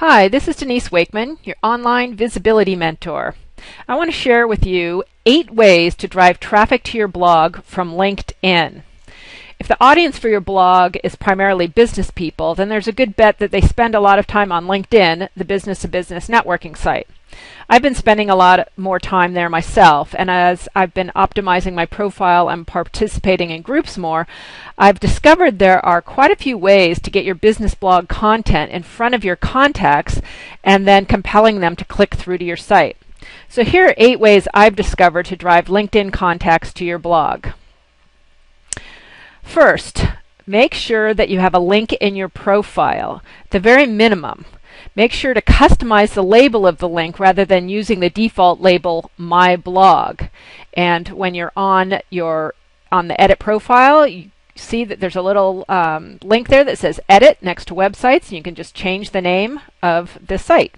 Hi, this is Denise Wakeman, your online visibility mentor. I want to share with you eight ways to drive traffic to your blog from LinkedIn. If the audience for your blog is primarily business people, then there's a good bet that they spend a lot of time on LinkedIn, the business to business networking site. I've been spending a lot more time there myself, and as I've been optimizing my profile and participating in groups more, I've discovered there are quite a few ways to get your business blog content in front of your contacts and then compelling them to click through to your site. So here are eight ways I've discovered to drive LinkedIn contacts to your blog. First, make sure that you have a link in your profile, the very minimum. Make sure to customize the label of the link rather than using the default label my blog. And when you're on your on the edit profile, you see that there's a little um, link there that says edit next to websites and you can just change the name of the site.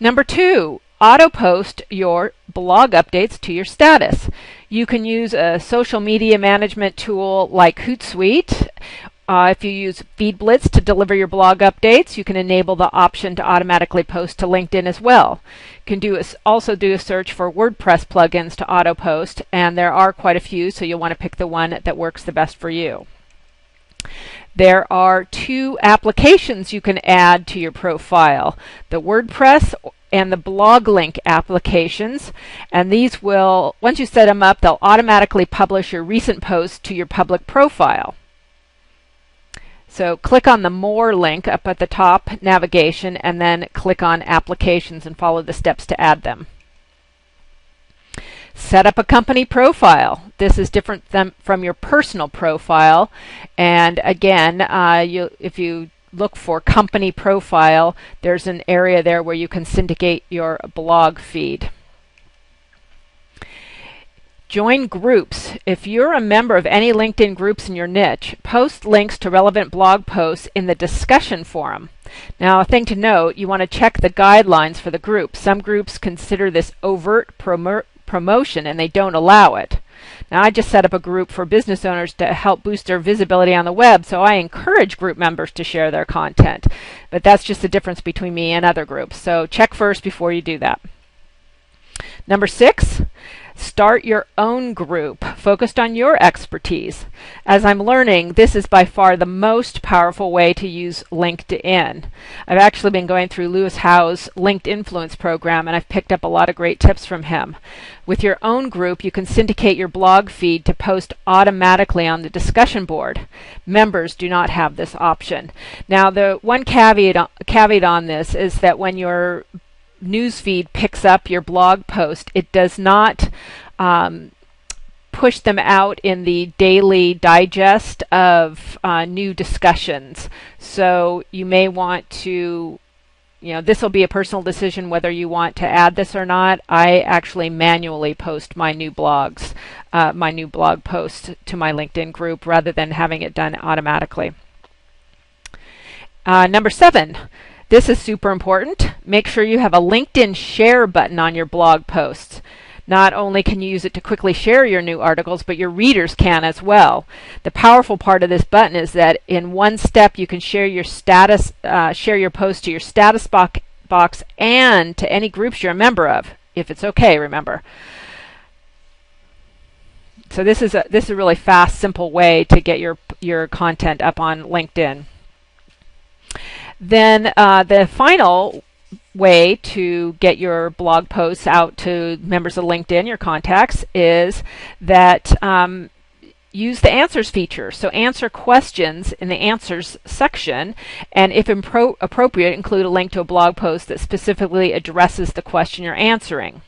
Number two, auto post your blog updates to your status. You can use a social media management tool like Hootsuite uh, if you use FeedBlitz to deliver your blog updates, you can enable the option to automatically post to LinkedIn as well. You can do a, also do a search for WordPress plugins to auto post, and there are quite a few, so you'll want to pick the one that works the best for you. There are two applications you can add to your profile the WordPress and the blog link applications and these will once you set them up they'll automatically publish your recent posts to your public profile so click on the More link up at the top, navigation, and then click on Applications and follow the steps to add them. Set up a company profile. This is different from your personal profile. And again, uh, you, if you look for company profile, there's an area there where you can syndicate your blog feed. Join groups. If you're a member of any LinkedIn groups in your niche, post links to relevant blog posts in the discussion forum. Now, a thing to note, you want to check the guidelines for the group. Some groups consider this overt promo promotion and they don't allow it. Now, I just set up a group for business owners to help boost their visibility on the web, so I encourage group members to share their content. But that's just the difference between me and other groups. So check first before you do that. Number six, Start your own group focused on your expertise. As I'm learning, this is by far the most powerful way to use LinkedIn. I've actually been going through Lewis Howes' Linked Influence program and I've picked up a lot of great tips from him. With your own group, you can syndicate your blog feed to post automatically on the discussion board. Members do not have this option. Now, the one caveat, caveat on this is that when you're newsfeed picks up your blog post, it does not um, push them out in the daily digest of uh, new discussions. So you may want to, you know, this will be a personal decision whether you want to add this or not. I actually manually post my new blogs, uh, my new blog posts to my LinkedIn group rather than having it done automatically. Uh, number seven, this is super important. Make sure you have a LinkedIn share button on your blog posts. Not only can you use it to quickly share your new articles, but your readers can as well. The powerful part of this button is that in one step you can share your status, uh, share your post to your status box and to any groups you're a member of, if it's okay. Remember. So this is a this is a really fast, simple way to get your your content up on LinkedIn. Then uh, the final way to get your blog posts out to members of LinkedIn, your contacts, is that um, use the answers feature. So answer questions in the answers section, and if impro- appropriate, include a link to a blog post that specifically addresses the question you're answering.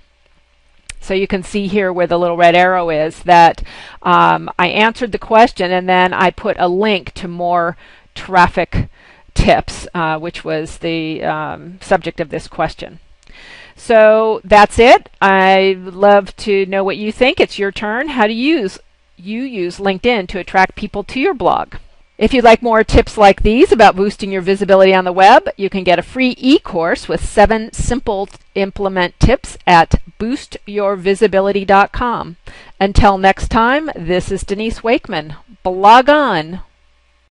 So you can see here where the little red arrow is that um, I answered the question and then I put a link to more traffic tips, uh, which was the um, subject of this question. So that's it. I'd love to know what you think. It's your turn. How do you use you use LinkedIn to attract people to your blog? If you'd like more tips like these about boosting your visibility on the web, you can get a free e-course with seven simple implement tips at boostyourvisibility.com. Until next time, this is Denise Wakeman. Blog on!